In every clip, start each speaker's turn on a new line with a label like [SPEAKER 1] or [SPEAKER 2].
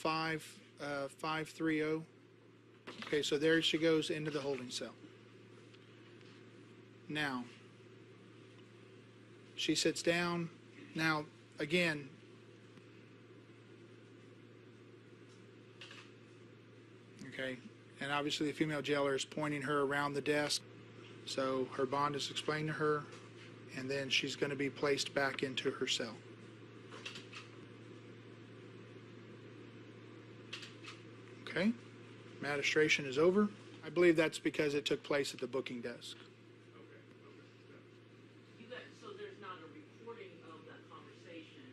[SPEAKER 1] five, uh, oh. Okay, so there she goes into the holding cell. Now, she sits down. Now, again, okay, and obviously the female jailer is pointing her around the desk. So her bond is explained to her, and then she's going to be placed back into her cell. Okay, administration is over. I believe that's because it took place at the booking desk.
[SPEAKER 2] You got, so there's not a recording of that conversation,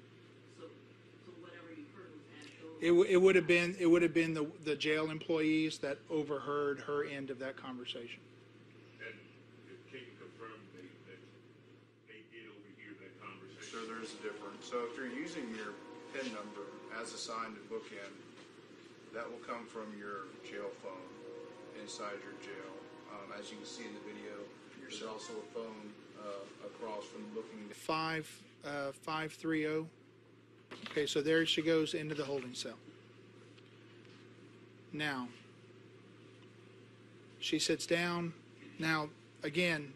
[SPEAKER 2] so, so whatever you heard was actual?
[SPEAKER 1] It, w- it would have been, it would have been the, the jail employees that overheard her end of that conversation.
[SPEAKER 3] And if Kate confirmed they, that they did overhear that conversation.
[SPEAKER 4] So there's a difference. So if you're using your PIN number as assigned to bookend, that will come from your jail phone inside your jail. Um, as you can see in the video, there's also a phone uh, across from looking.
[SPEAKER 1] Five, uh, five three oh. Okay, so there she goes into the holding cell. Now, she sits down. Now, again,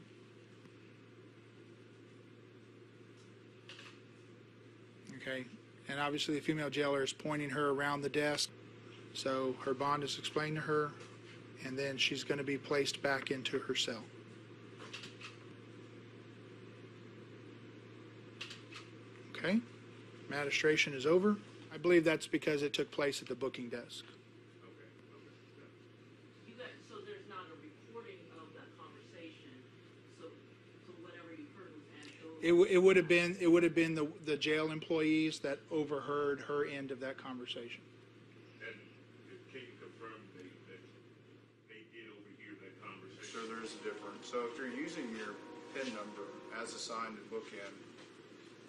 [SPEAKER 1] okay, and obviously the female jailer is pointing her around the desk. So her bond is explained to her, and then she's going to be placed back into her cell. Okay, administration is over. I believe that's because it took place at the booking desk.
[SPEAKER 2] You got, so there's not a recording of that conversation, so, so whatever you heard was actual?
[SPEAKER 1] It, w- it would have been, it would have been the, the jail employees that overheard her end of that conversation.
[SPEAKER 3] And if Kate confirmed they, that they did overhear that
[SPEAKER 4] there's a difference. So if you're using your PIN number as assigned to bookend,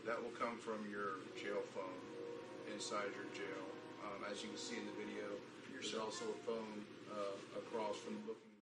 [SPEAKER 4] that will come from your jail phone inside your jail. Um, as you can see in the video, there's also a phone uh, across from the booking.